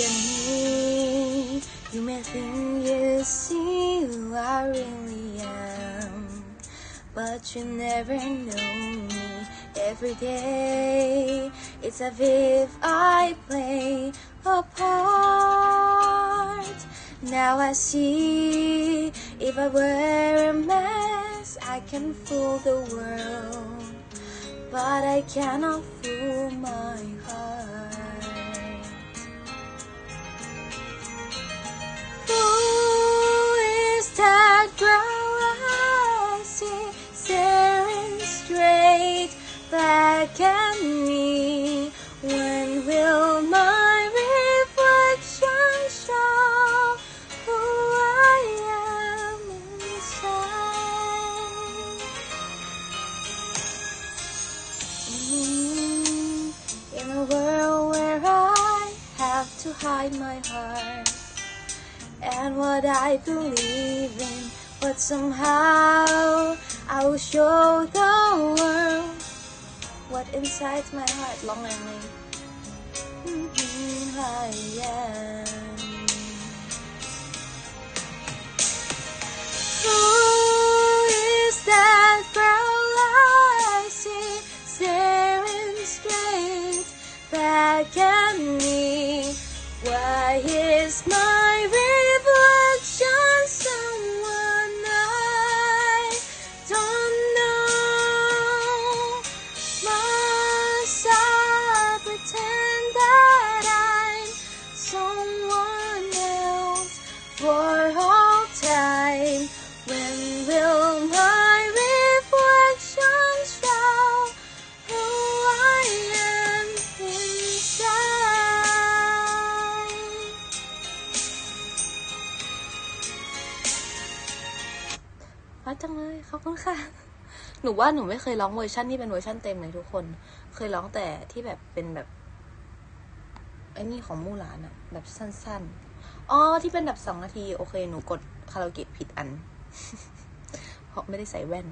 at me, you may think you see who I really am. But you never know me every day. It's as if I play a part. Now I see if I wear a mask, I can fool the world. But I cannot fool my Mm-hmm. In a world where I have to hide my heart and what I believe in, but somehow I will show the world what inside my heart longingly. Back at me? Why is my รักจังเลยขอบคุณค่ะ หนูว่าหนูไม่เคยร้องเวอร์ชันที่เป็นเวอร์ชันเต็มเลยทุกคน เคยร้องแต่ที่แบบเป็นแบบไอ้นี่ของมู่หลานอะแบบสั้นๆ อ๋อที่เป็นแบบสองนาที โอเค หนูกดคาราโอเกะผิดอัน เพราะไม่ได้ใส่แว่น